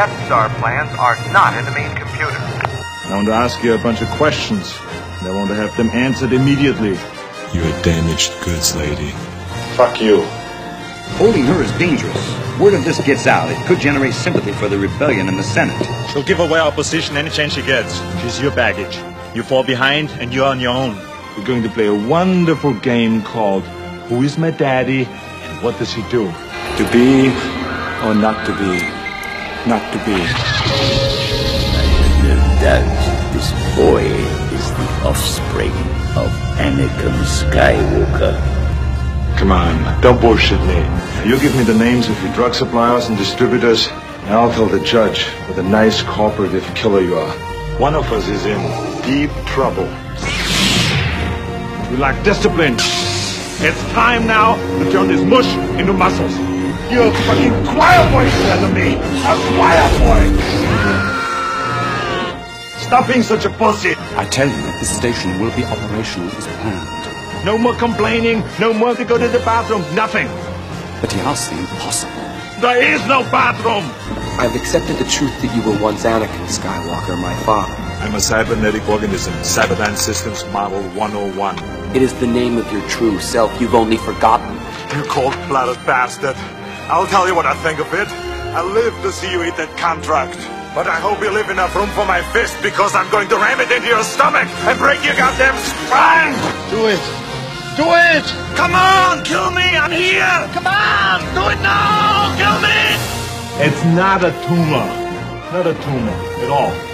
Death Star plans are not in the main computer. I want to ask you a bunch of questions. And I want to have them answered immediately. You're a damaged goods lady. Fuck you. Holding her is dangerous. Word of this gets out, it could generate sympathy for the rebellion in the Senate. She'll give away our position any chance she gets. She's your baggage. You fall behind, and you're on your own. We're going to play a wonderful game called Who is My Daddy, and What Does He Do? To be or not to be? Not to be. that this boy is the offspring of Anakin Skywalker. Come on, don't bullshit me. You give me the names of your drug suppliers and distributors, and I'll tell the judge what a nice cooperative killer you are. One of us is in deep trouble. We lack discipline. It's time now to turn this mush into muscles. You're a fucking choir boy me. A choir boy. Stop being such a pussy. I tell you, this station will be operational as planned. No more complaining. No more to go to the bathroom. Nothing. But he asked the impossible. There is no bathroom. I've accepted the truth that you were once Anakin Skywalker, my father. I'm a cybernetic organism, Cyberdyne Systems Model 101. It is the name of your true self you've only forgotten. You cold-blooded bastard. I'll tell you what I think of it. I live to see you eat that contract. But I hope you leave enough room for my fist because I'm going to ram it into your stomach and break your goddamn spine! Do it. Do it. Come on, kill me! I'm here! Come on! Do it now! Kill me! It's not a tumor. Not a tumor at all.